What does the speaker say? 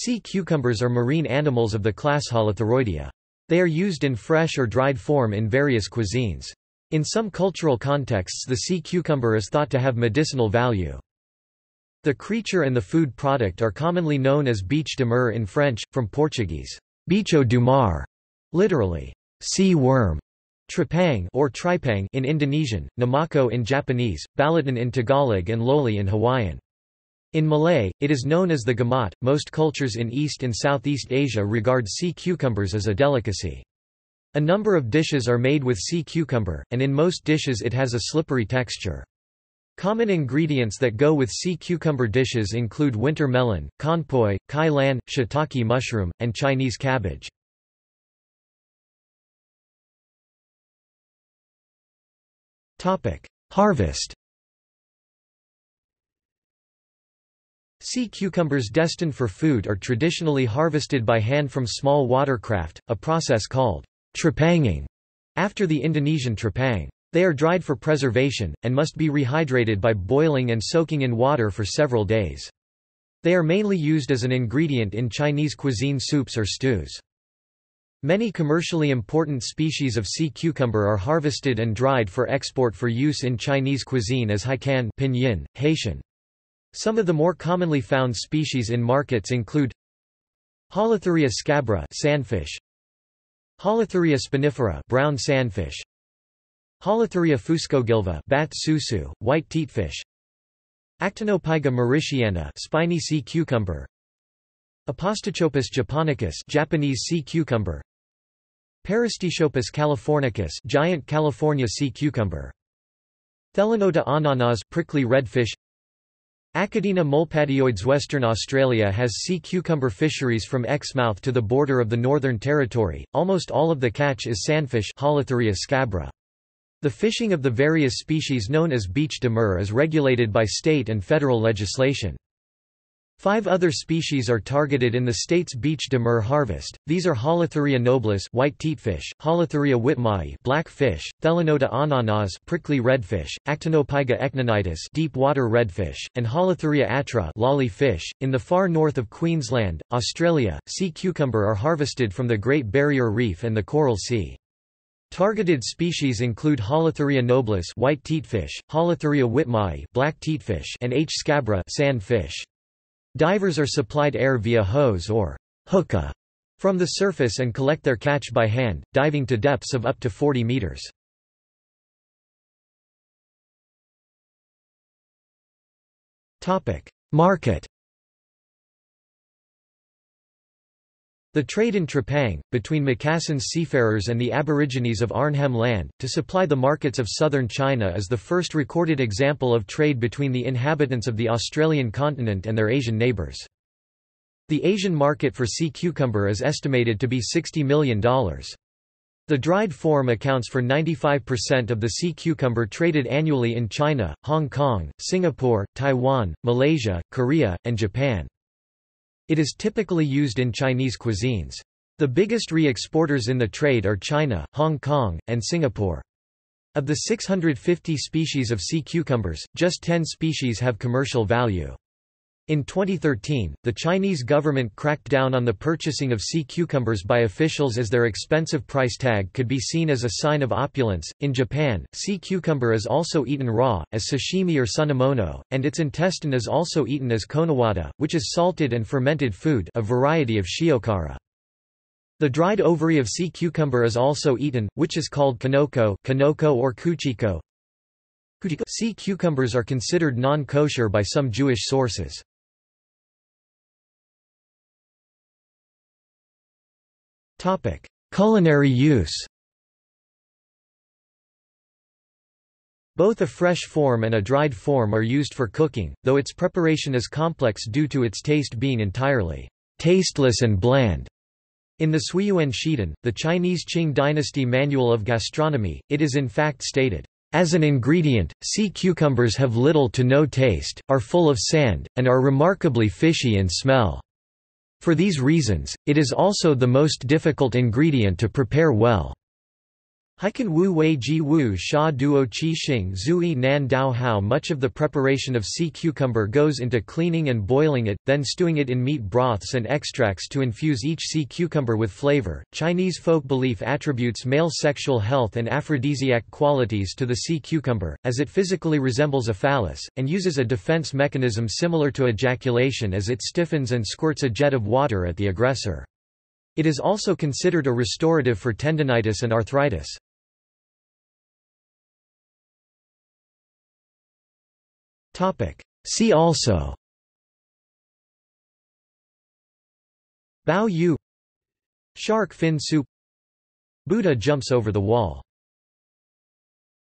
Sea cucumbers are marine animals of the class Holothuroidea. They are used in fresh or dried form in various cuisines. In some cultural contexts the sea cucumber is thought to have medicinal value. The creature and the food product are commonly known as bêche de mer in French, from Portuguese, bicho do mar, literally, sea worm, trepang or tripang in Indonesian, namako in Japanese, balatan in Tagalog and loli in Hawaiian. In Malay, it is known as the gamat. Most cultures in East and Southeast Asia regard sea cucumbers as a delicacy. A number of dishes are made with sea cucumber, and in most dishes it has a slippery texture. Common ingredients that go with sea cucumber dishes include winter melon, conpoy, kai lan, shiitake mushroom, and Chinese cabbage. Harvest Sea cucumbers destined for food are traditionally harvested by hand from small watercraft, a process called trepanging, after the Indonesian trepang. They are dried for preservation, and must be rehydrated by boiling and soaking in water for several days. They are mainly used as an ingredient in Chinese cuisine soups or stews. Many commercially important species of sea cucumber are harvested and dried for export for use in Chinese cuisine as haikan pinyin, haishen. Some of the more commonly found species in markets include Holothuria scabra sandfish, Holothuria spinifera brown sandfish, Holothuria fuscogilva bat susu, white teatfish. Actinopyga mauritiana spiny sea cucumber. Apostichopus japonicus Japanese sea cucumber. Parastichopus californicus giant California sea cucumber. Thelenota ananas prickly redfish Acaudina molpadioides Western Australia has sea cucumber fisheries from Exmouth to the border of the Northern Territory. Almost all of the catch is sandfish scabra. The fishing of the various species known as bêche de mer is regulated by state and federal legislation. Five other species are targeted in the state's bêche de mer harvest. These are Holothuria nobilis, white teatfish; Holothuria whitmaei, black fish; Thelenota ananas, prickly redfish; Actinopyga echinites, deep water redfish; and Holothuria atra, lolly fish. In the far north of Queensland, Australia, sea cucumber are harvested from the Great Barrier Reef and the Coral Sea. Targeted species include Holothuria nobilis white teatfish, Holothuria whitmaei black teatfish and H. scabra sand fish. Divers are supplied air via hose or hookah from the surface and collect their catch by hand, diving to depths of up to 40 meters. Market The trade in Trepang, between Macassans seafarers and the Aborigines of Arnhem Land, to supply the markets of southern China is the first recorded example of trade between the inhabitants of the Australian continent and their Asian neighbours. The Asian market for sea cucumber is estimated to be $60 million. The dried form accounts for 95% of the sea cucumber traded annually in China, Hong Kong, Singapore, Taiwan, Malaysia, Korea, and Japan. It is typically used in Chinese cuisines. The biggest re-exporters in the trade are China, Hong Kong, and Singapore. Of the 650 species of sea cucumbers, just 10 species have commercial value. In 2013, the Chinese government cracked down on the purchasing of sea cucumbers by officials as their expensive price tag could be seen as a sign of opulence. In Japan, sea cucumber is also eaten raw, as sashimi or sunomono, and its intestine is also eaten as konowata, which is salted and fermented food, a variety of shiokara. The dried ovary of sea cucumber is also eaten, which is called konoko, kanoko or kuchiko. Sea cucumbers are considered non-kosher by some Jewish sources. Topic: Culinary use. Both a fresh form and a dried form are used for cooking, though its preparation is complex due to its taste being entirely tasteless and bland. In the Suiyuan Shidan, the Chinese Qing dynasty manual of gastronomy, it is in fact stated, as an ingredient, sea cucumbers have little to no taste, are full of sand, and are remarkably fishy in smell. For these reasons, it is also the most difficult ingredient to prepare well. Haikan wu wei ji wu sha duo qi xing zui nan dao hao Much of the preparation of sea cucumber goes into cleaning and boiling it, then stewing it in meat broths and extracts to infuse each sea cucumber with flavor. Chinese folk belief attributes male sexual health and aphrodisiac qualities to the sea cucumber, as it physically resembles a phallus, and uses a defense mechanism similar to ejaculation as it stiffens and squirts a jet of water at the aggressor. It is also considered a restorative for tendinitis and arthritis. See also. Bao Yu. Shark fin soup. Buddha jumps over the wall